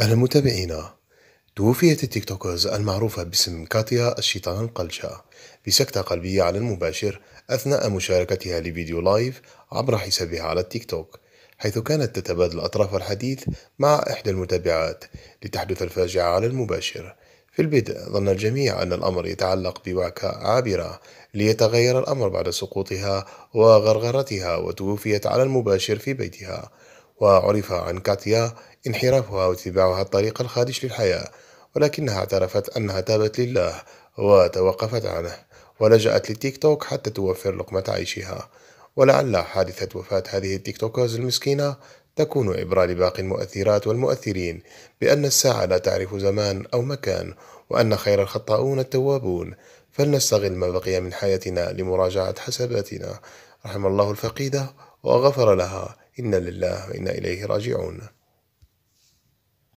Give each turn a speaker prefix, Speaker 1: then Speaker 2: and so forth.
Speaker 1: أهلا متابعينا. توفيت التيك توكرز المعروفة باسم كاتيا الشيطان القلشة بسكتة قلبية على المباشر أثناء مشاركتها لفيديو لايف عبر حسابها على التيك توك حيث كانت تتبادل أطراف الحديث مع إحدى المتابعات لتحدث الفاجعة على المباشر. في البدء ظن الجميع أن الأمر يتعلق بوعكة عابرة ليتغير الأمر بعد سقوطها وغرغرتها وتوفيت على المباشر في بيتها. وعرف عن كاتيا انحرافها واتباعها الطريق الخادش للحياة ولكنها اعترفت أنها تابت لله وتوقفت عنه ولجأت للتيك توك حتى توفر لقمة عيشها. ولعل حادثة وفاة هذه التيك توكرز المسكينة تكون عبرة لباقي المؤثرات والمؤثرين بأن الساعة لا تعرف زمان أو مكان وأن خير الخطاؤون التوابون. فلنستغل ما بقي من حياتنا لمراجعة حساباتنا. رحم الله الفقيدة وغفر لها إنا لله وإنا إليه راجعون.